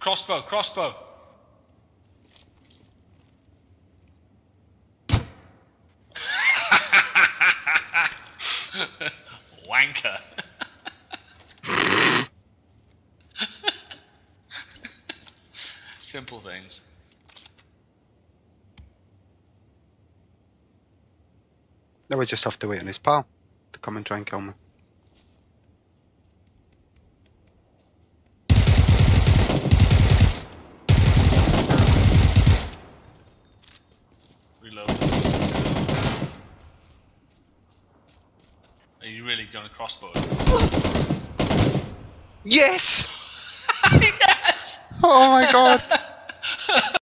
Crossbow, crossbow. Wanker. Simple things. Now we just have to wait on his pal to come and try and kill me. Reload. Are you really gonna crossbow it? Yes! yes! Oh my god!